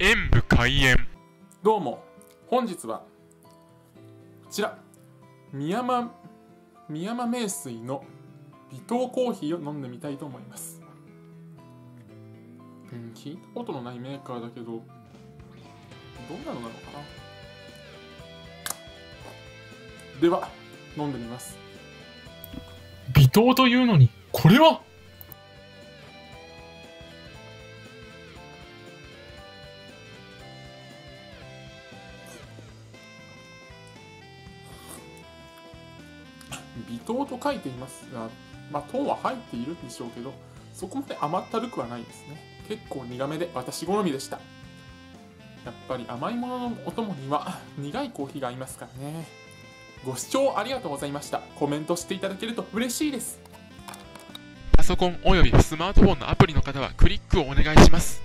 演武開演。どうも。本日はこちら。宮山宮山名水の微糖コーヒーを飲んでみたいと思います。うん聞いたことのないメーカーだけどどんなのなのかな？では飲んでみます。微糖というのにこれは？微糖と書いていますが、まあ、糖は入っているんでしょうけど、そこまで甘ったるくはないですね。結構苦めで私好みでした。やっぱり甘いもののお供には苦いコーヒーが合いますからね。ご視聴ありがとうございました。コメントしていただけると嬉しいです。パソコンおよびスマートフォンのアプリの方はクリックをお願いします